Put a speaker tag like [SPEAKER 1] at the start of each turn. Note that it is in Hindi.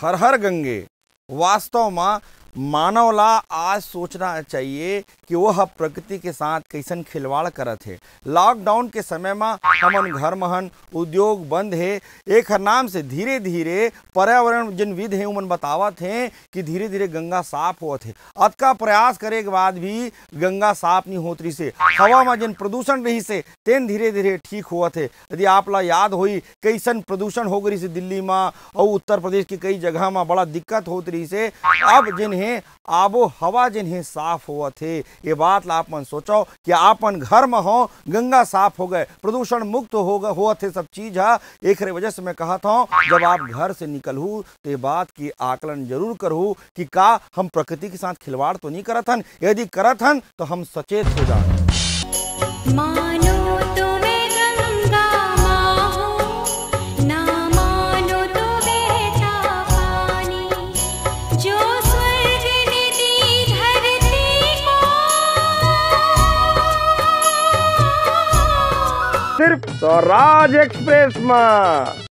[SPEAKER 1] हर हर गंगे। वास्तव में मानव ला आज सोचना चाहिए कि वह प्रकृति के साथ कैसन खिलवाड़ करत है। लॉकडाउन के समय में हमन घर महन उद्योग बंद है। एक हर नाम से धीरे धीरे पर्यावरण जिन विध है, उमन बतावत हैं कि धीरे धीरे गंगा साफ़ होत है। अतका प्रयास करे के बाद भी गंगा साफ़ नहीं होत रही से। हवा में जिन प्रदूषण रही से, तेन धीरे धीरे ठीक हुआ थे यदि आप ला याद होई, कैसन प्रदूषण हो गई से दिल्ली में और उत्तर प्रदेश की कई जगह में बड़ा दिक्कत होत रही से, अब जिन है, आबो हवा जिन्हें साफ़ हुआ थे। ये बात ला आप सोचो कि आपन घर में हो, गंगा साफ़ हो गए, प्रदूषण मुक्त हो गए, हुआ थे सब चीज़, है। एक वजह से मैं कहा था, जब आप घर से निकलू तो ये बात की आकलन ज़रूर करू कि का हम प्रकृति के साथ खिलवाड़ तो नहीं करत हन। यदि करत हन तो हम सचेत हो जाए।
[SPEAKER 2] मानो
[SPEAKER 1] सिर्फ़ स्वराज एक्सप्रेस में।